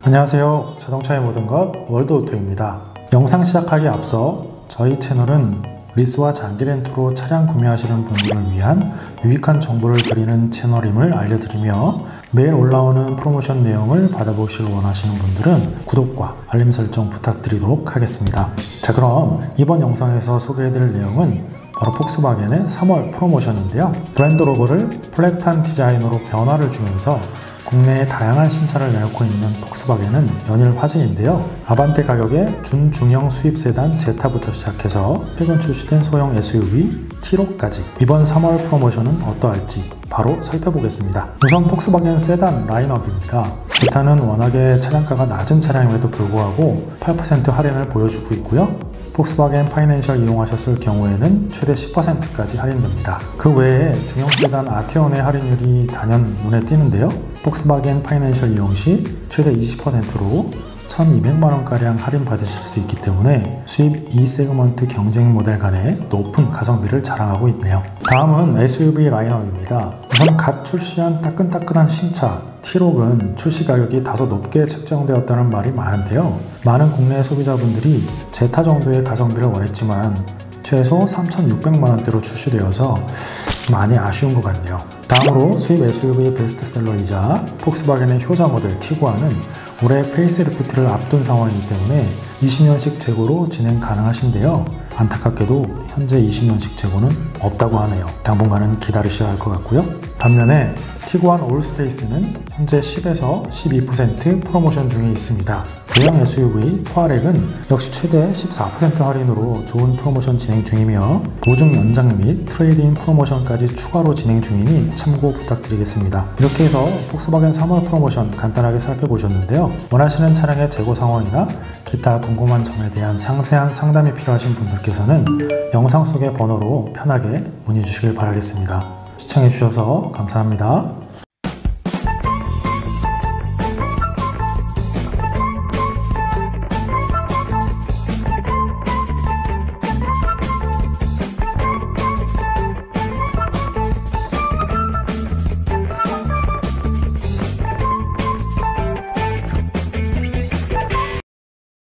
안녕하세요. 자동차의 모든 것 월드오토입니다. 영상 시작하기 앞서 저희 채널은 리스와 장기 렌트로 차량 구매하시는 분들을 위한 유익한 정보를 드리는 채널임을 알려드리며 매일 올라오는 프로모션 내용을 받아보길 원하시는 분들은 구독과 알림 설정 부탁드리도록 하겠습니다. 자 그럼 이번 영상에서 소개해드릴 내용은 바로 폭스바겐의 3월 프로모션인데요. 브랜드 로고를 flat한 디자인으로 변화를 주면서 국내에 다양한 신차를 내놓고 있는 폭스바겐은 연일 화제인데요. 아반떼 가격의 준중형 수입 세단 제타부터 시작해서 최근 출시된 소형 SUV 티로까지 이번 3월 프로모션은 어떠할지 바로 살펴보겠습니다. 우선 폭스바겐 세단 라인업입니다. 제타는 워낙에 차량가가 낮은 차량임에도 불구하고 8% 할인을 보여주고 있고요. 폭스바겐 파이낸셜 이용하셨을 경우에는 최대 10%까지 할인됩니다. 그 외에 중형 세단 아티온의 할인율이 단연 눈에 띄는데요. 폭스바겐 파이낸셜 이용 시 최대 20%로 1200만원가량 할인 받으실 수 있기 때문에 수입 2세그먼트 경쟁 모델 간의 높은 가성비를 자랑하고 있네요. 다음은 SUV 라인업입니다. 우선 갓 출시한 따끈따끈한 신차 티록은 출시 가격이 다소 높게 책정되었다는 말이 많은데요. 많은 국내 소비자분들이 제타 정도의 가성비를 원했지만 최소 3,600만원대로 출시되어서 많이 아쉬운 것 같네요. 다음으로 수입 SUV 베스트셀러이자 폭스바겐의 효자 모델 티구안은 올해 facelift를 앞둔 상황이기 때문에 20년식 재고로 진행 가능하신데요. 안타깝게도 현재 20년식 재고는 없다고 하네요. 당분간은 기다리셔야 할 것 같고요. 반면에 티구안 올스페이스는 현재 10에서 12% 프로모션 중에 있습니다. 대형 SUV 투아렉은 역시 최대 14% 할인으로 좋은 프로모션 진행 중이며 보증 연장 및 trade-in 프로모션까지 추가로 진행 중이니 참고 부탁드리겠습니다. 이렇게 해서 폭스바겐 3월 프로모션 간단하게 살펴보셨는데요. 원하시는 차량의 재고 상황이나 기타 궁금한 점에 대한 상세한 상담이 필요하신 분들께서는 영상 속의 번호로 편하게 문의 주시길 바라겠습니다. 시청해주셔서 감사합니다.